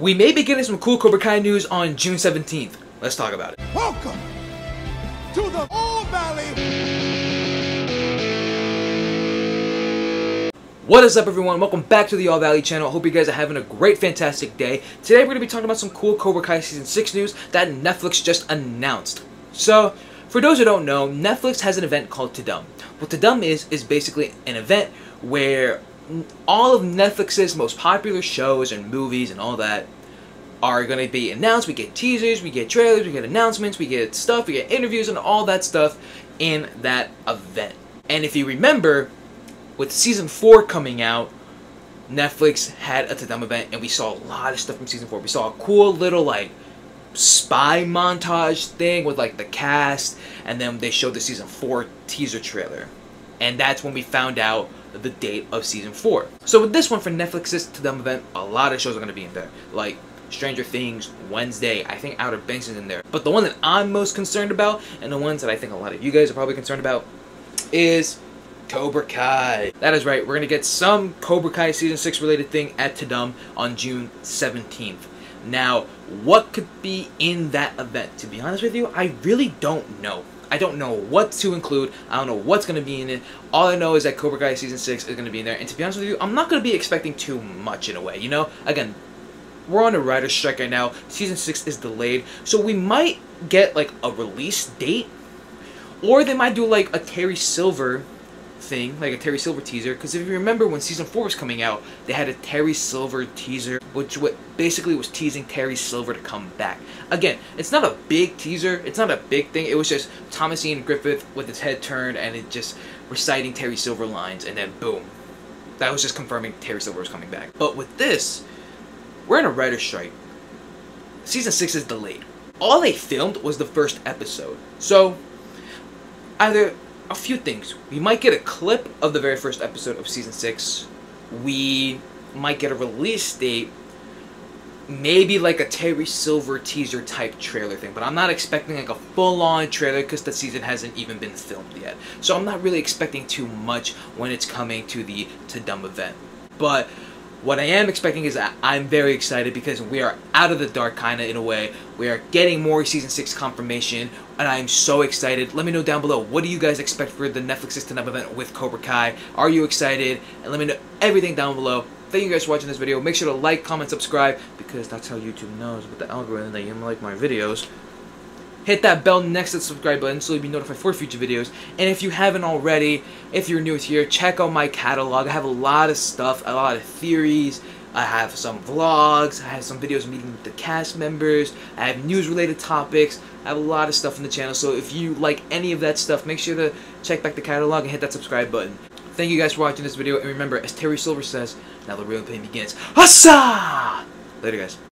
We may be getting some cool Cobra Kai news on June 17th. Let's talk about it. Welcome to the All Valley. What is up everyone? Welcome back to the All Valley channel. I hope you guys are having a great, fantastic day. Today we're going to be talking about some cool Cobra Kai Season 6 news that Netflix just announced. So, for those who don't know, Netflix has an event called Tudum. What Tudum is, is basically an event where all of Netflix's most popular shows and movies and all that are going to be announced. We get teasers, we get trailers, we get announcements, we get stuff, we get interviews and all that stuff in that event. And if you remember, with season 4 coming out, Netflix had a Tudum event and we saw a lot of stuff from season 4. We saw a cool little like spy montage thing with like the cast and then they showed the season 4 teaser trailer. And that's when we found out the date of season 4. So with this one for Netflix's Tudum event, a lot of shows are going to be in there. Like Stranger Things, Wednesday, I think Outer Banks is in there. But the one that I'm most concerned about, and the ones that I think a lot of you guys are probably concerned about, is Cobra Kai. That is right, we're going to get some Cobra Kai Season 6 related thing at Tudum on June 17th. Now, what could be in that event? To be honest with you, I really don't know. I don't know what to include. I don't know what's going to be in it. All I know is that Cobra Kai Season 6 is going to be in there. And to be honest with you, I'm not going to be expecting too much in a way. You know, again, we're on a writer's strike right now. Season 6 is delayed. So we might get like a release date. Or they might do like a Terry Silver thing, like a Terry Silver teaser. Because if you remember when season four was coming out, they had a Terry Silver teaser, which basically was teasing Terry Silver to come back. Again, it's not a big teaser. It's not a big thing. It was just Thomas Ian Griffith with his head turned and it just reciting Terry Silver lines, and then boom, that was just confirming Terry Silver was coming back. But with this, we're in a writer's strike. Season six is delayed. All they filmed was the first episode. So either a few things. We might get a clip of the very first episode of season six. We might get a release date. Maybe like a Terry Silver teaser type trailer thing, but I'm not expecting like a full on trailer because the season hasn't even been filmed yet. So I'm not really expecting too much when it's coming to the Tudum event. But what I am expecting is I'm very excited because we are out of the dark kind of in a way. We are getting more season 6 confirmation and I am so excited. Let me know down below, what do you guys expect for the Netflix System event with Cobra Kai? Are you excited? And let me know everything down below. Thank you guys for watching this video. Make sure to like, comment, subscribe because that's how YouTube knows with the algorithm that you like my videos. Hit that bell next to the subscribe button so you'll be notified for future videos. And if you haven't already, if you're new here, check out my catalog. I have a lot of stuff, a lot of theories. I have some vlogs, I have some videos meeting with the cast members, I have news related topics, I have a lot of stuff on the channel, so if you like any of that stuff, make sure to check back the catalog and hit that subscribe button. Thank you guys for watching this video, and remember, as Terry Silver says, now the real pain begins. Assa! Later guys.